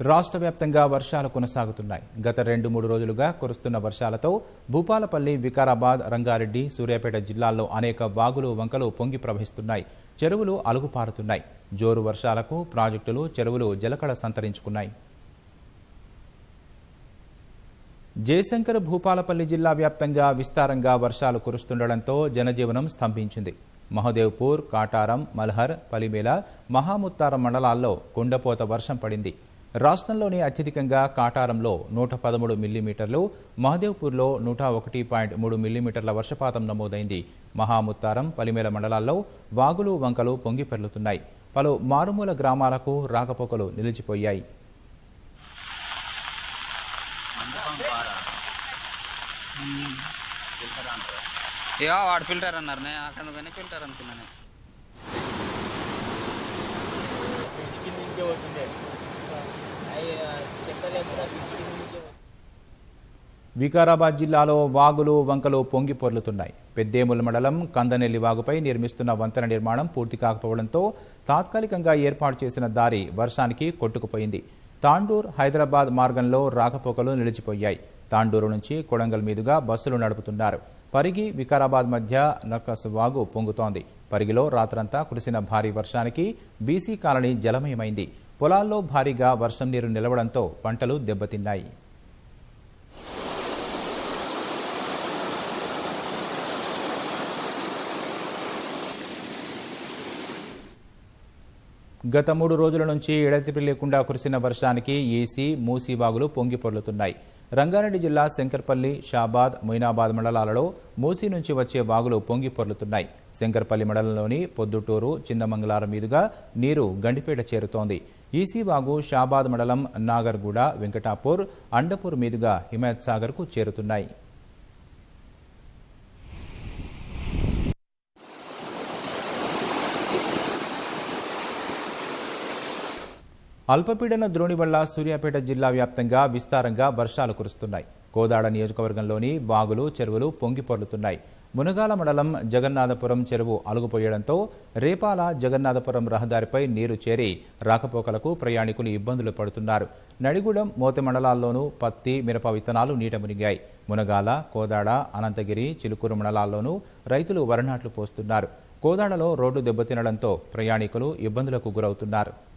రాష్ట్ర వ్యాప్తంగా వర్షాలు కొనసాగుతున్నాయి. గత రెండు మూడు రోజులుగా కురుస్తున్న వర్షాలతో భూపాలపల్లి వికారాబాద్ రంగారెడ్డి సూర్యాపేట జిల్లాల్లో అనేక వాగులు వంకలు పొంగి ప్రవహిస్తున్నాయి. చెరువులు అలుగుపారుతున్నాయి. జోరు వర్షాలకు ప్రాజెక్టులు చెరువులు జలకళ సంతరించుకున్నాయి. జయశంకర్ భూపాలపల్లి జిల్లా వ్యాప్తంగా విస్తారంగా వర్షాలు కురుస్తుండటంతో జనజీవనం స్తంభించింది. మహదేవ్పూర్ కాటారం మల్హర్ పలిమేల మహాముత్తారం మండలాల్లో కుండపోత వర్షం పడింది. రాష్ట్రంలోని అత్యధికంగా కాటారంలో నూట పదమూడు మిల్లీమీటర్లు మహదేవ్పూర్లో నూట ఒకటి పాయింట్ మూడు మిల్లీమీటర్ల వర్షపాతం నమోదైంది. మహాముత్తారం పలిమేల మండలాల్లో వాగులు వంకలు పొంగిపెర్లుతున్నాయి పలు మారుమూల గ్రామాలకు రాకపోకలు నిలిచిపోయాయి. ఫిల్టర్ అన్నారు ఫిల్టర్ అనుకున్నాను. వికారాబాద్ జిల్లాలో వాగులు వంకలు పొంగి పొర్లుతున్నాయి. పెద్దేముల మండలం కందనెల్లి వాగుపై నిర్మిస్తున్న వంతెన నిర్మాణం పూర్తి కాకపోవడంతో తాత్కాలికంగా ఏర్పాటు చేసిన దారి వర్షానికి కొట్టుకుపోయింది. తాండూర్ హైదరాబాద్ మార్గంలో రాకపోకలు నిలిచిపోయాయి. తాండూరు నుంచి కొడంగల్ మీదుగా బస్సులు నడుపుతున్నారు. పరిగి వికారాబాద్ మధ్య నర్కస్ వాగు పొంగుతోంది. పరిగిలో రాత్రంతా కురిసిన భారీ వర్షానికి బీసీ కాలనీ జలమయమైంది. పొలాల్లో భారీగా వర్షం నీరు నిలవడంతో పంటలు దెబ్బతిన్నాయి. గత మూడు రోజుల నుంచి ఎడతెరిపి లేకుండా కురిసిన వర్షానికి ఏసీ మూసీ వాగులు పొంగి పొర్లుతున్నాయి. రంగారెడ్డి జిల్లా శంకర్పల్లి షాబాద్ మొయినాబాద్ మండలాలలో మూసీ నుంచి వచ్చే వాగులు పొంగి పొర్లుతున్నాయి. శంకర్పల్లి మండలంలోని పొద్దుటూరు చిన్నమంగళారం మీదుగా నీరు గండిపేట చేరుతోంది. ఈసీవాగు షాబాద్ మండలం నాగర్గూడ వెంకటాపూర్ అండపూర్ మీదుగా హిమాయత్ సాగర్కు చేరుతున్నాయి. అల్పపీడన ద్రోణి వల్ల సూర్యాపేట జిల్లా వ్యాప్తంగా విస్తారంగా వర్షాలు కురుస్తున్నాయి. కోదాడ నియోజకవర్గంలోని బాగులు చెరువులు పొంగిపొర్లుతున్నాయి మునగాల మండలం జగన్నాథపురం చెరువు అలుగుపోయడంతో రేపాల జగన్నాథపురం రహదారిపై నీరు చేరి రాకపోకలకు ప్రయాణికులు ఇబ్బందులు పడుతున్నారు. నడిగూడెం మోతి మండలాల్లోనూ పత్తి మిరప విత్తనాలు నీట మునిగాయి. మునగాల కోదాడ అనంతగిరి చిలుకూరు మండలాల్లోనూ రైతులు వరనాట్లు పోస్తున్నారు. కోదాడలో రోడ్డు దెబ్బతినడంతో ప్రయాణికులు ఇబ్బందులకు గురవుతున్నారు.